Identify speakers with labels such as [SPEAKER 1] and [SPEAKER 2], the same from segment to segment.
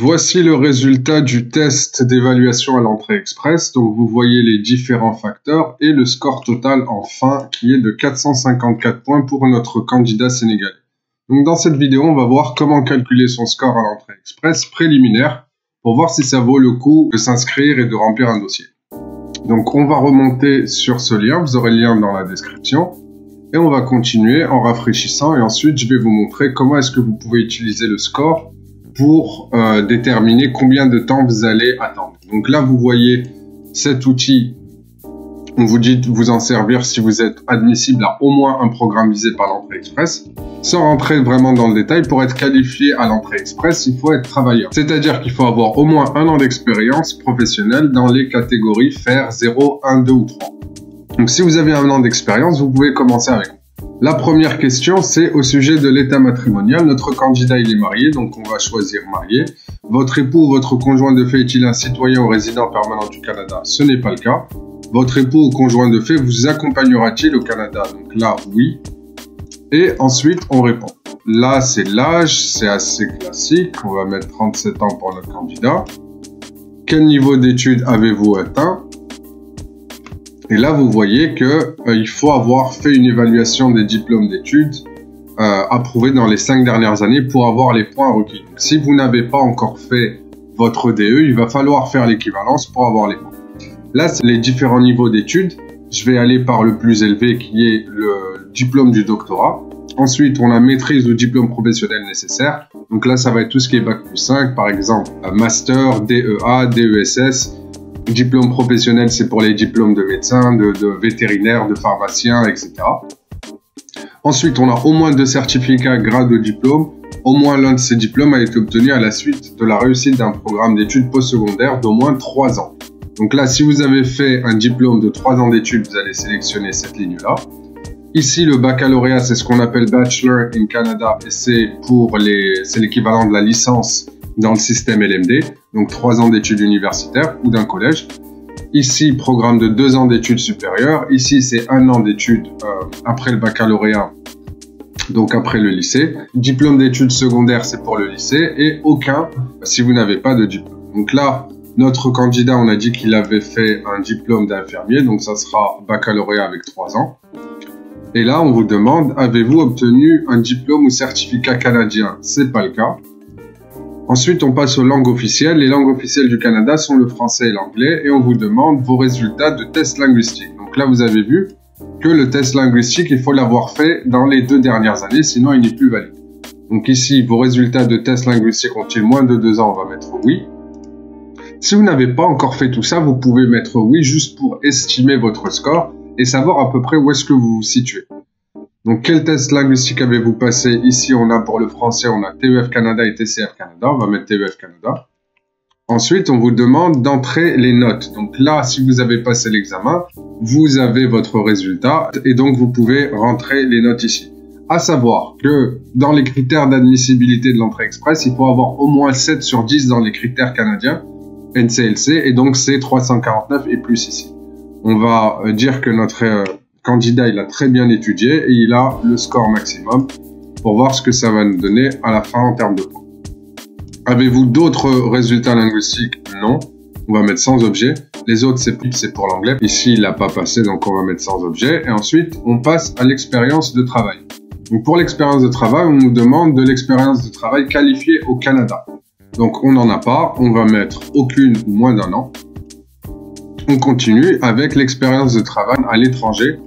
[SPEAKER 1] Voici le résultat du test d'évaluation à l'entrée express. Donc vous voyez les différents facteurs et le score total en fin qui est de 454 points pour notre candidat sénégalais. Donc dans cette vidéo, on va voir comment calculer son score à l'entrée express préliminaire pour voir si ça vaut le coup de s'inscrire et de remplir un dossier. Donc on va remonter sur ce lien, vous aurez le lien dans la description. Et on va continuer en rafraîchissant et ensuite je vais vous montrer comment est-ce que vous pouvez utiliser le score pour euh, déterminer combien de temps vous allez attendre. Donc là, vous voyez cet outil. On vous dit de vous en servir si vous êtes admissible à au moins un programme visé par l'entrée express. Sans rentrer vraiment dans le détail, pour être qualifié à l'entrée express, il faut être travailleur. C'est-à-dire qu'il faut avoir au moins un an d'expérience professionnelle dans les catégories faire 0, 1, 2 ou 3. Donc si vous avez un an d'expérience, vous pouvez commencer avec la première question, c'est au sujet de l'état matrimonial. Notre candidat, il est marié, donc on va choisir marié. Votre époux ou votre conjoint de fait est-il un citoyen ou résident permanent du Canada? Ce n'est pas le cas. Votre époux ou conjoint de fait vous accompagnera-t-il au Canada? Donc là, oui. Et ensuite, on répond. Là, c'est l'âge, c'est assez classique. On va mettre 37 ans pour notre candidat. Quel niveau d'études avez-vous atteint? Et là, vous voyez que euh, il faut avoir fait une évaluation des diplômes d'études euh, approuvés dans les cinq dernières années pour avoir les points requis. si vous n'avez pas encore fait votre DE, il va falloir faire l'équivalence pour avoir les points. Là, c'est les différents niveaux d'études. Je vais aller par le plus élevé qui est le diplôme du doctorat. Ensuite, on a maîtrise ou diplôme professionnel nécessaire. Donc là, ça va être tout ce qui est Bac plus 5, par exemple, Master, DEA, DESS, Diplôme professionnel, c'est pour les diplômes de médecins, de, vétérinaires, de pharmaciens, etc. Ensuite, on a au moins deux certificats grade de diplôme. Au moins l'un de ces diplômes a été obtenu à la suite de la réussite d'un programme d'études postsecondaires d'au moins trois ans. Donc là, si vous avez fait un diplôme de trois ans d'études, vous allez sélectionner cette ligne-là. Ici, le baccalauréat, c'est ce qu'on appelle Bachelor in Canada et c'est pour les, c'est l'équivalent de la licence dans le système LMD, donc trois ans d'études universitaires ou d'un collège. Ici, programme de deux ans d'études supérieures. Ici, c'est un an d'études euh, après le baccalauréat, donc après le lycée. Diplôme d'études secondaires, c'est pour le lycée et aucun si vous n'avez pas de diplôme. Donc là, notre candidat, on a dit qu'il avait fait un diplôme d'infirmier, donc ça sera baccalauréat avec trois ans. Et là, on vous demande, avez-vous obtenu un diplôme ou certificat canadien? C'est pas le cas. Ensuite, on passe aux langues officielles. Les langues officielles du Canada sont le français et l'anglais et on vous demande vos résultats de test linguistique. Donc là, vous avez vu que le test linguistique, il faut l'avoir fait dans les deux dernières années, sinon il n'est plus valide. Donc ici, vos résultats de test linguistique ont-ils moins de deux ans On va mettre oui. Si vous n'avez pas encore fait tout ça, vous pouvez mettre oui juste pour estimer votre score et savoir à peu près où est-ce que vous vous situez. Donc, quel test linguistique avez-vous passé Ici, on a pour le français, on a TEF Canada et TCF Canada. On va mettre TEF Canada. Ensuite, on vous demande d'entrer les notes. Donc là, si vous avez passé l'examen, vous avez votre résultat et donc vous pouvez rentrer les notes ici. À savoir que dans les critères d'admissibilité de l'entrée express, il faut avoir au moins 7 sur 10 dans les critères canadiens NCLC et donc c'est 349 et plus ici. On va euh, dire que notre euh, candidat, il a très bien étudié et il a le score maximum pour voir ce que ça va nous donner à la fin en termes de points. Avez-vous d'autres résultats linguistiques? Non. On va mettre sans objet. Les autres, c'est pour l'anglais. Ici, il n'a pas passé, donc on va mettre sans objet. Et ensuite, on passe à l'expérience de travail. Donc pour l'expérience de travail, on nous demande de l'expérience de travail qualifiée au Canada. Donc on n'en a pas, on va mettre aucune ou moins d'un an. On continue avec l'expérience de travail à l'étranger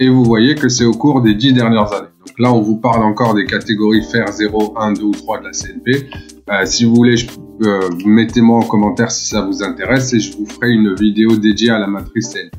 [SPEAKER 1] et vous voyez que c'est au cours des dix dernières années. Donc là, on vous parle encore des catégories faire 0, 1, 2 ou 3 de la CNP. Euh, si vous voulez, euh, mettez-moi en commentaire si ça vous intéresse et je vous ferai une vidéo dédiée à la matrice CNP.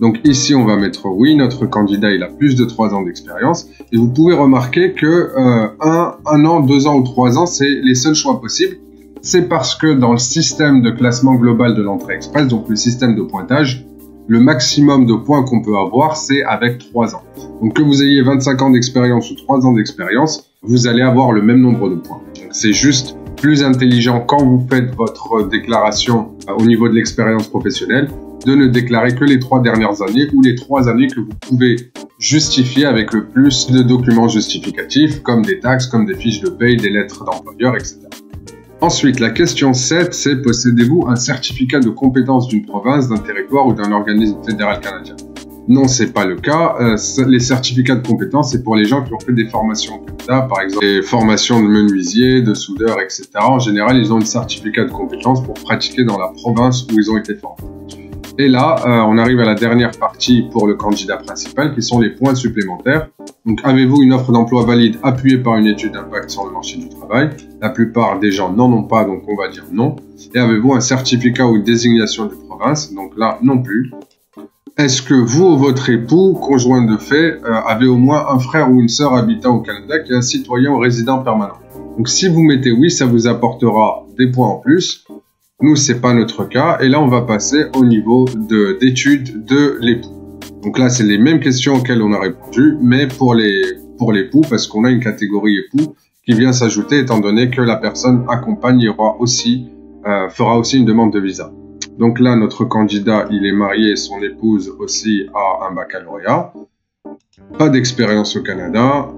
[SPEAKER 1] Donc ici, on va mettre oui, notre candidat, il a plus de 3 ans d'expérience. Et vous pouvez remarquer que euh, 1, 1 an, 2 ans ou 3 ans, c'est les seuls choix possibles. C'est parce que dans le système de classement global de l'entrée express, donc le système de pointage, le maximum de points qu'on peut avoir, c'est avec 3 ans. Donc que vous ayez 25 ans d'expérience ou 3 ans d'expérience, vous allez avoir le même nombre de points. C'est juste plus intelligent quand vous faites votre déclaration euh, au niveau de l'expérience professionnelle de ne déclarer que les trois dernières années ou les trois années que vous pouvez justifier avec le plus de documents justificatifs comme des taxes, comme des fiches de paye, des lettres d'employeur, etc. Ensuite, la question 7, c'est possédez-vous un certificat de compétence d'une province, d'un territoire ou d'un organisme fédéral canadien? Non, c'est pas le cas. Euh, les certificats de compétence, c'est pour les gens qui ont fait des formations Canada, par exemple des formations de menuisier, de soudeur, etc. En général, ils ont un certificat de compétence pour pratiquer dans la province où ils ont été formés. Et là, euh, on arrive à la dernière partie pour le candidat principal, qui sont les points supplémentaires. Donc, avez-vous une offre d'emploi valide appuyée par une étude d'impact sur le marché du travail? La plupart des gens n'en ont pas, donc on va dire non. Et avez-vous un certificat ou une désignation de province? Donc là, non plus. Est-ce que vous ou votre époux, conjoint de fait, euh, avez au moins un frère ou une sœur habitant au Canada qui est un citoyen ou résident permanent? Donc si vous mettez oui, ça vous apportera des points en plus. Nous, c'est pas notre cas. Et là, on va passer au niveau d'études de, l'époux. Donc là, c'est les mêmes questions auxquelles on a répondu, mais pour les pour l'époux, parce qu'on a une catégorie époux qui vient s'ajouter, étant donné que la personne accompagnera aussi, euh, fera aussi une demande de visa. Donc là, notre candidat, il est marié, son épouse aussi a un baccalauréat. Pas d'expérience au Canada,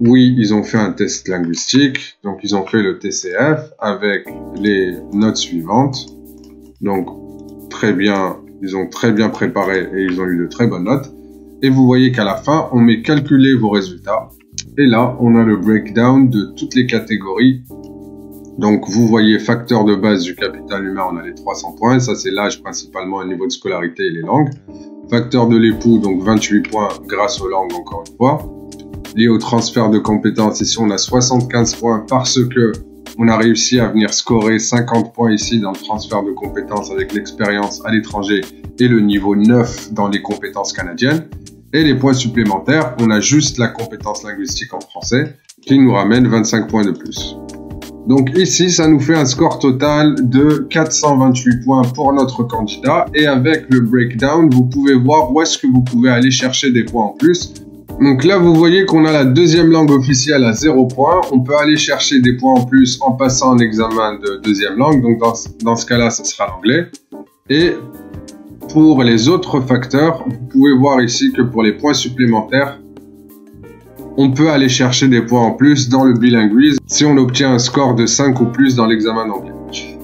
[SPEAKER 1] oui, ils ont fait un test linguistique, donc ils ont fait le TCF avec les notes suivantes. Donc très bien, ils ont très bien préparé et ils ont eu de très bonnes notes. Et vous voyez qu'à la fin, on met calculer vos résultats. Et là, on a le breakdown de toutes les catégories. Donc vous voyez facteur de base du capital humain, on a les 300 points. Ça c'est l'âge principalement, un niveau de scolarité et les langues. Facteur de l'époux, donc 28 points grâce aux langues encore une fois lié au transfert de compétences. Ici, on a 75 points parce que on a réussi à venir scorer 50 points ici dans le transfert de compétences avec l'expérience à l'étranger et le niveau 9 dans les compétences canadiennes. Et les points supplémentaires, on a juste la compétence linguistique en français qui nous ramène 25 points de plus. Donc ici, ça nous fait un score total de 428 points pour notre candidat. Et avec le breakdown, vous pouvez voir où est-ce que vous pouvez aller chercher des points en plus donc là, vous voyez qu'on a la deuxième langue officielle à 0 points. On peut aller chercher des points en plus en passant un examen de deuxième langue. Donc dans, dans ce cas-là, ce sera l'anglais. Et pour les autres facteurs, vous pouvez voir ici que pour les points supplémentaires, on peut aller chercher des points en plus dans le bilinguisme si on obtient un score de 5 ou plus dans l'examen d'anglais.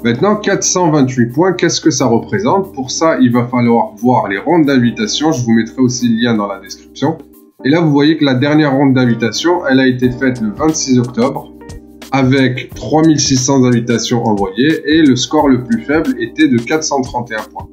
[SPEAKER 1] Maintenant, 428 points, qu'est-ce que ça représente? Pour ça, il va falloir voir les rondes d'invitation. Je vous mettrai aussi le lien dans la description. Et là, vous voyez que la dernière ronde d'invitation, elle a été faite le 26 octobre avec 3600 invitations envoyées et le score le plus faible était de 431 points.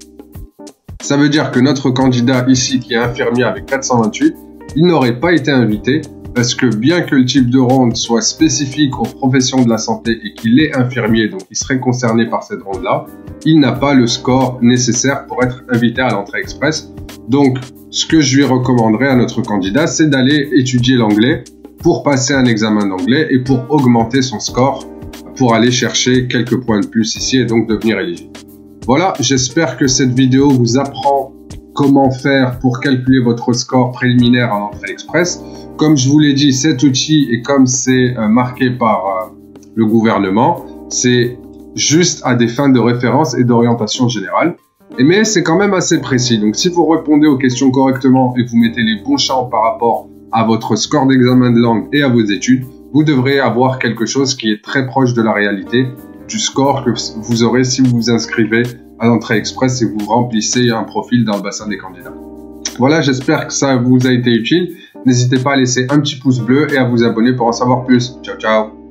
[SPEAKER 1] Ça veut dire que notre candidat ici, qui est infirmier avec 428, il n'aurait pas été invité parce que bien que le type de ronde soit spécifique aux professions de la santé et qu'il est infirmier, donc il serait concerné par cette ronde-là, il n'a pas le score nécessaire pour être invité à l'entrée express. Donc, ce que je lui recommanderais à notre candidat, c'est d'aller étudier l'anglais pour passer un examen d'anglais et pour augmenter son score, pour aller chercher quelques points de plus ici et donc devenir éligible. Voilà, j'espère que cette vidéo vous apprend comment faire pour calculer votre score préliminaire en entrée express. Comme je vous l'ai dit, cet outil et comme c'est euh, marqué par euh, le gouvernement, c'est juste à des fins de référence et d'orientation générale. Mais c'est quand même assez précis. Donc si vous répondez aux questions correctement et vous mettez les bons champs par rapport à votre score d'examen de langue et à vos études, vous devrez avoir quelque chose qui est très proche de la réalité du score que vous aurez si vous vous inscrivez à l'entrée express et vous remplissez un profil dans le bassin des candidats. Voilà, j'espère que ça vous a été utile. N'hésitez pas à laisser un petit pouce bleu et à vous abonner pour en savoir plus. Ciao, ciao